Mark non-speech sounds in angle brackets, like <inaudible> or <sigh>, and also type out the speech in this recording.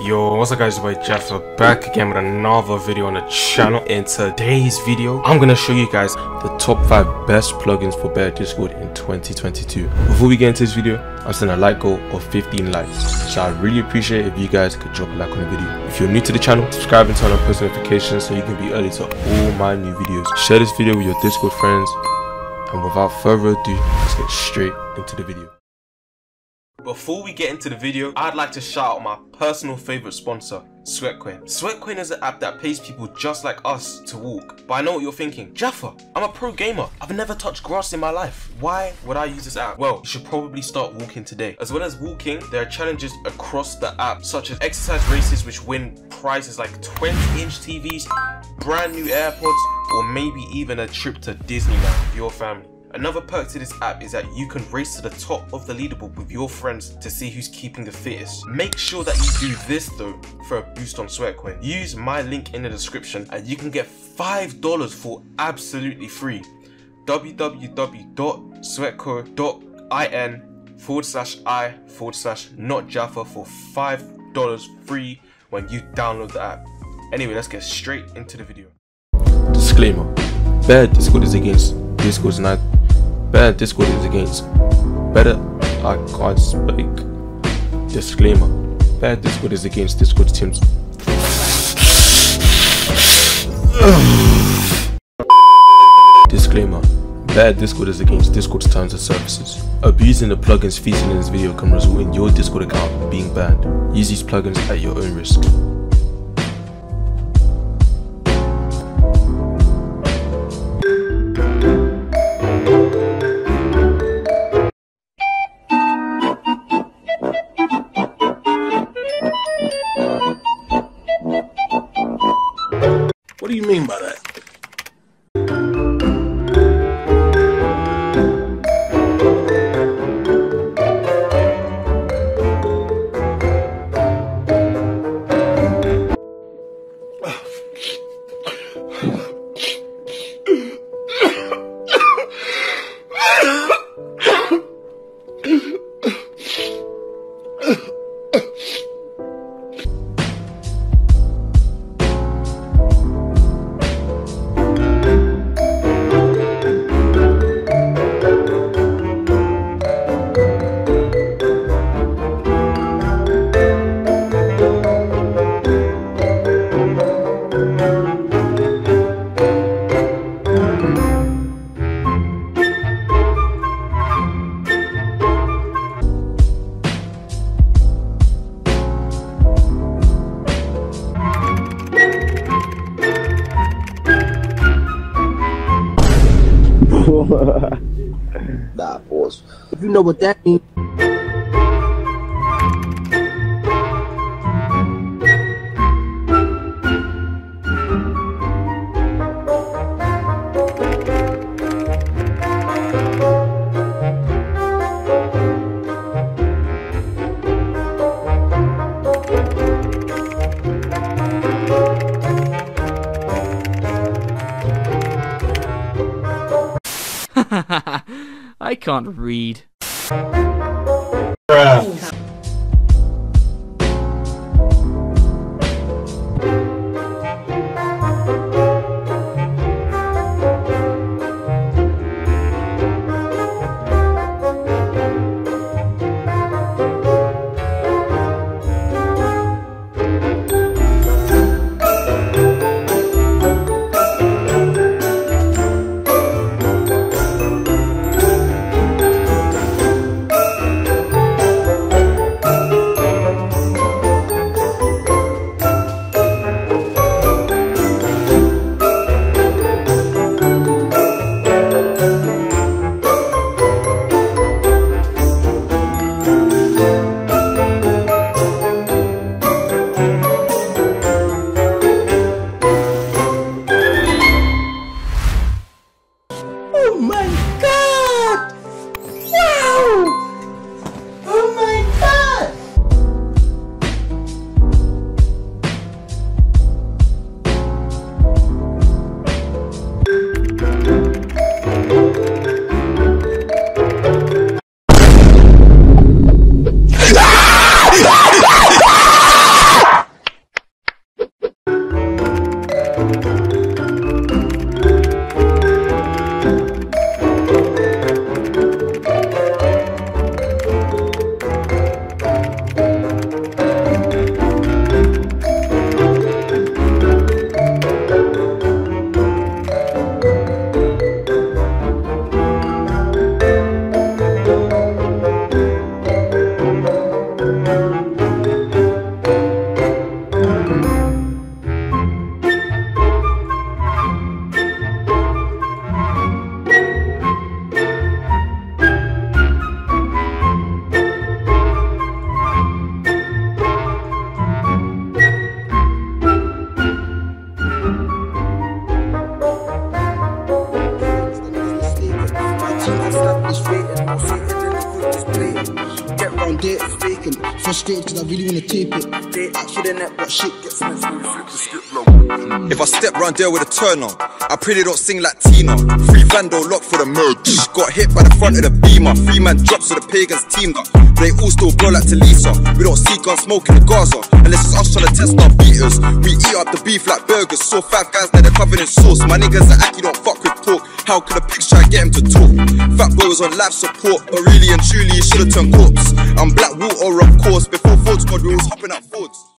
Yo, what's up guys, it's boy Jaffa back again with another video on the channel. In today's video, I'm gonna show you guys the top 5 best plugins for Better Discord in 2022. Before we get into this video, I'm setting a like goal of 15 likes. So I really appreciate if you guys could drop a like on the video. If you're new to the channel, subscribe and turn on post notifications so you can be early to all my new videos. Share this video with your Discord friends. And without further ado, let's get straight into the video. Before we get into the video, I'd like to shout out my personal favorite sponsor, Sweatcoin. Sweatcoin is an app that pays people just like us to walk. But I know what you're thinking. Jaffa, I'm a pro gamer. I've never touched grass in my life. Why would I use this app? Well, you should probably start walking today. As well as walking, there are challenges across the app, such as exercise races which win prizes like 20 inch TVs, brand new AirPods, or maybe even a trip to Disneyland with your family. Another perk to this app is that you can race to the top of the leaderboard with your friends to see who's keeping the fittest. Make sure that you do this though for a boost on Sweatcoin. Use my link in the description and you can get $5 for absolutely free. www.sweatco.in forward slash i forward slash not Jaffa for $5 free when you download the app. Anyway, let's get straight into the video. Disclaimer. Bad Discord is against Discord's not Bad Discord is against. Better I can't speak. Disclaimer. Bad Discord is against Discord teams. <sighs> Disclaimer. Bad Discord is against Discord's terms and services. Abusing the plugins featured in this video can result in your Discord account being banned. Use these plugins at your own risk. What do you mean by that? <laughs> nah. If you know what that means. Can't read. left this the group display. Get round there, faking. Frustrated cause I really wanna tape it. They act for the net, but shit gets messed when flip the skip low. If I step round there with a turn on, I pray they don't sing like Tina. Free Vando locked for the merge. Got hit by the front of the beamer. Three man drops so the pagans teamed up. They all still blow like Talisa. We don't see guns smoking in the Gaza. Unless it's us trying to test our beaters. We eat up the beef like burgers. Saw five guys that are covered in sauce. My niggas are acky, don't fuck with pork. How could a pigs try get him to talk? Fat boy was on life support, but really and truly he should've turned corpse. I'm black water, of course. Before Ford Squad, we was hopping up Fords.